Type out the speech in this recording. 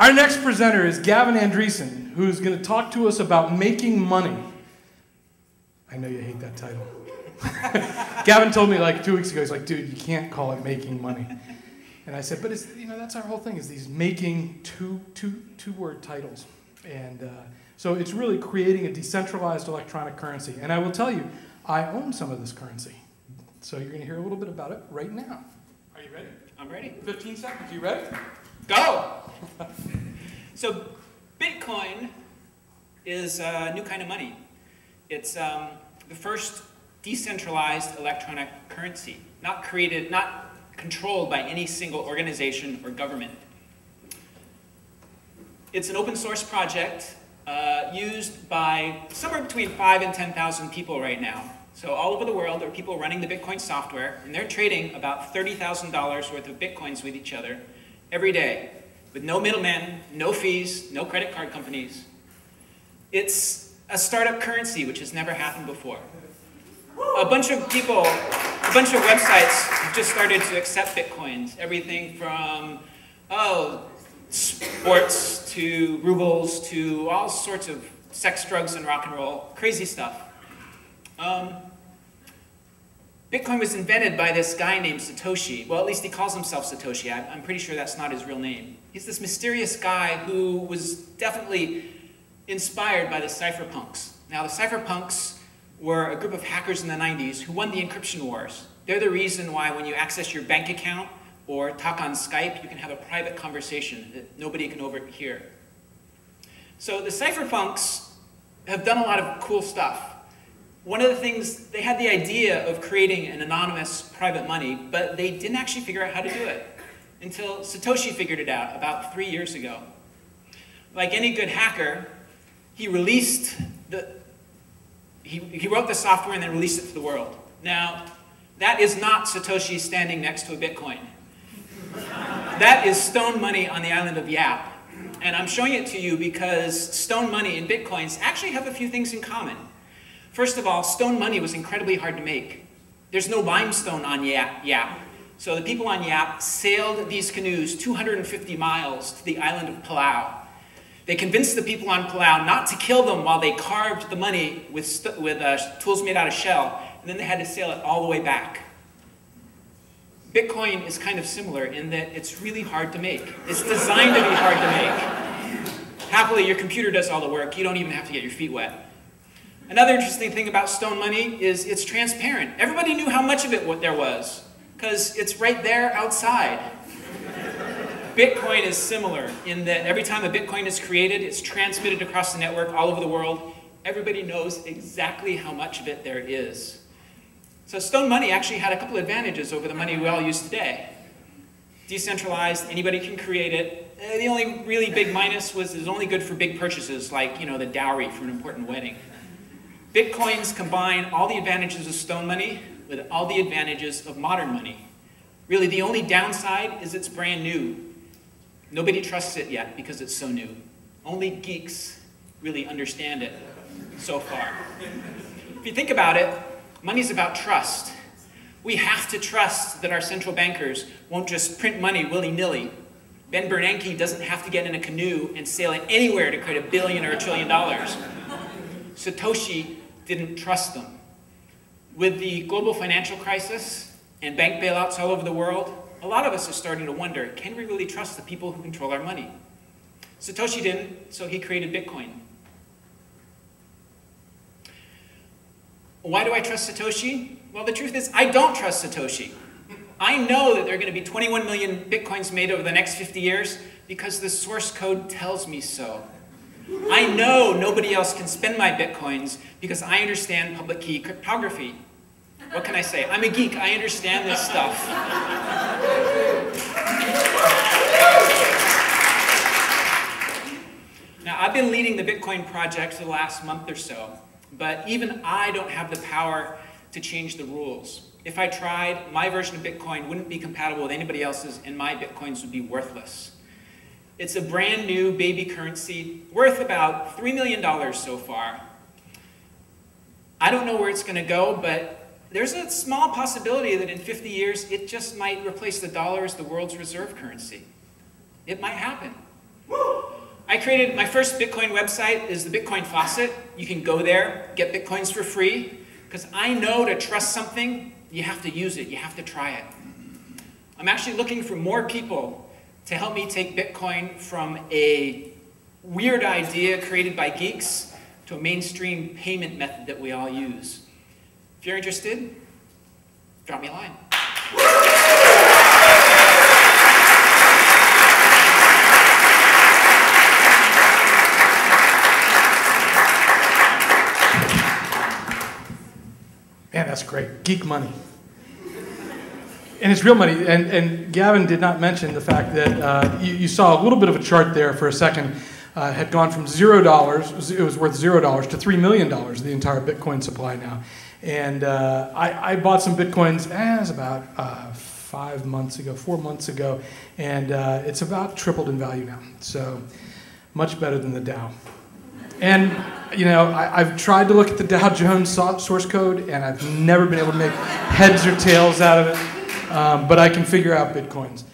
Our next presenter is Gavin Andresen, who's going to talk to us about making money. I know you hate that title. Gavin told me like two weeks ago, he's like, dude, you can't call it making money. And I said, but it's, you know, that's our whole thing is these making two, two, two word titles. And uh, so it's really creating a decentralized electronic currency. And I will tell you, I own some of this currency. So you're going to hear a little bit about it right now. Are you ready? I'm ready. 15 seconds. You ready? Go! so Bitcoin is a new kind of money. It's um, the first decentralized electronic currency, not created, not controlled by any single organization or government. It's an open source project uh, used by somewhere between five and 10,000 people right now. So all over the world, there are people running the Bitcoin software, and they're trading about $30,000 worth of Bitcoins with each other every day, with no middlemen, no fees, no credit card companies. It's a startup currency, which has never happened before. A bunch of people, a bunch of websites just started to accept Bitcoins. Everything from, oh, sports to rubles to all sorts of sex, drugs, and rock and roll. Crazy stuff. Um, Bitcoin was invented by this guy named Satoshi. Well, at least he calls himself Satoshi. I'm pretty sure that's not his real name. He's this mysterious guy who was definitely inspired by the cypherpunks. Now, the cypherpunks were a group of hackers in the 90s who won the encryption wars. They're the reason why when you access your bank account or talk on Skype, you can have a private conversation that nobody can overhear. So the cypherpunks have done a lot of cool stuff one of the things, they had the idea of creating an anonymous private money, but they didn't actually figure out how to do it until Satoshi figured it out about three years ago. Like any good hacker, he released the, he, he wrote the software and then released it to the world. Now, that is not Satoshi standing next to a Bitcoin. that is stone money on the island of Yap. And I'm showing it to you because stone money and Bitcoins actually have a few things in common. First of all, stone money was incredibly hard to make. There's no limestone on Yap. Yap. So the people on Yap sailed these canoes 250 miles to the island of Palau. They convinced the people on Palau not to kill them while they carved the money with, with uh, tools made out of shell, and then they had to sail it all the way back. Bitcoin is kind of similar in that it's really hard to make. It's designed to be hard to make. Happily, your computer does all the work. You don't even have to get your feet wet. Another interesting thing about stone money is it's transparent. Everybody knew how much of it what there was because it's right there outside. Bitcoin is similar in that every time a Bitcoin is created, it's transmitted across the network all over the world. Everybody knows exactly how much of it there is. So stone money actually had a couple advantages over the money we all use today. Decentralized, anybody can create it. Uh, the only really big minus was it's only good for big purchases like, you know, the dowry for an important wedding. Bitcoins combine all the advantages of stone money with all the advantages of modern money. Really, the only downside is it's brand new. Nobody trusts it yet because it's so new. Only geeks really understand it so far. If you think about it, money's about trust. We have to trust that our central bankers won't just print money willy-nilly. Ben Bernanke doesn't have to get in a canoe and sail it anywhere to create a billion or a trillion dollars. Satoshi didn't trust them. With the global financial crisis and bank bailouts all over the world, a lot of us are starting to wonder, can we really trust the people who control our money? Satoshi didn't, so he created Bitcoin. Why do I trust Satoshi? Well, the truth is, I don't trust Satoshi. I know that there are going to be 21 million Bitcoins made over the next 50 years because the source code tells me so. I know nobody else can spend my bitcoins because I understand public key cryptography. What can I say? I'm a geek. I understand this stuff. Now, I've been leading the Bitcoin project for the last month or so, but even I don't have the power to change the rules. If I tried, my version of Bitcoin wouldn't be compatible with anybody else's, and my Bitcoins would be worthless. It's a brand new baby currency worth about $3 million so far. I don't know where it's going to go, but there's a small possibility that in 50 years it just might replace the dollar as the world's reserve currency. It might happen. I created my first Bitcoin website is the Bitcoin Faucet. You can go there, get Bitcoins for free, because I know to trust something, you have to use it, you have to try it. I'm actually looking for more people to help me take Bitcoin from a weird idea created by geeks to a mainstream payment method that we all use. If you're interested, drop me a line. Man, that's great. Geek money. And it's real money. And, and Gavin did not mention the fact that uh, you, you, saw a little bit of a chart there for a second. Uh, had gone from zero dollars, it was worth zero dollars, to three million dollars, the entire Bitcoin supply now. And uh, I, I, bought some Bitcoins, eh, about uh, five months ago, four months ago, and uh, it's about tripled in value now. So much better than the Dow. And you know, I, have tried to look at the Dow Jones source code, and I've never been able to make heads or tails out of it. Um, but I can figure out bitcoins.